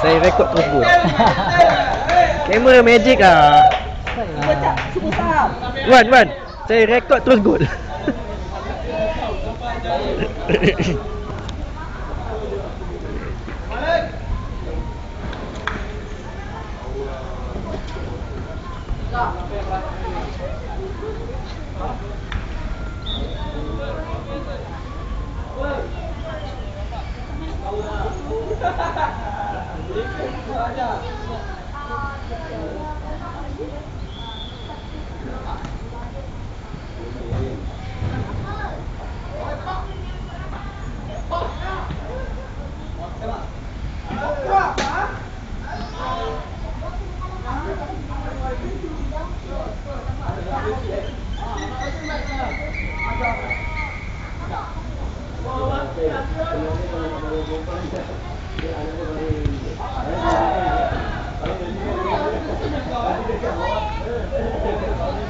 Saya rekod terus pun. Kamera magic ah. Wan, Wan. Saya rekod terus good. Thank you.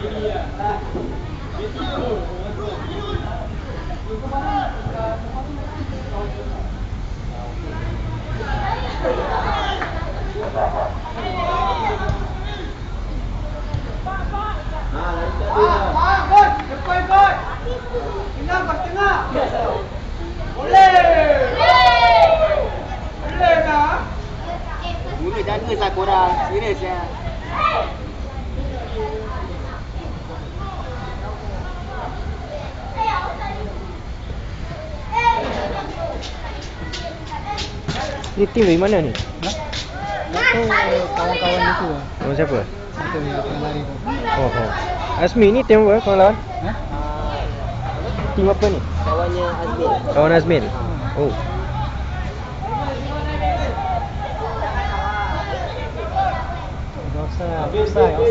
Mulut jaga lah korang. Serius ya. Ni tim dari mana ni? Tahu kawan-kawan itu lah. Kawan siapa? Itu yang lari tu. Oh, oh. Asmi ni tim apa kawan lawan? Ha? Tim apa ni? Kawannya Azmin. Kawan Azmin. Oh. Tak usah, tak